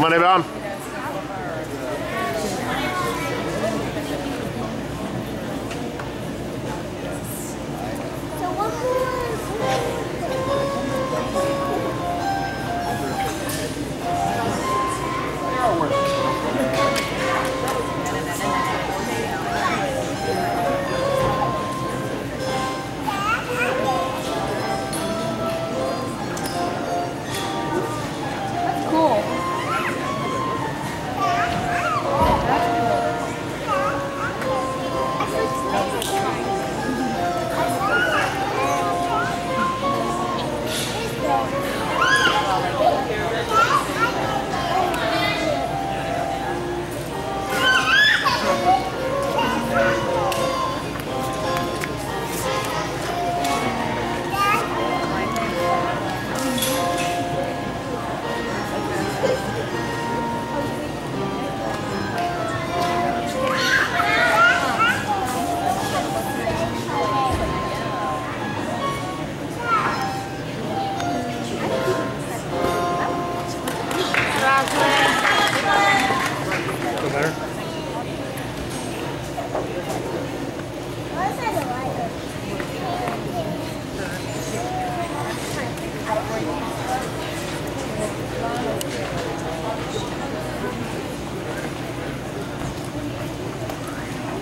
Come on, everyone.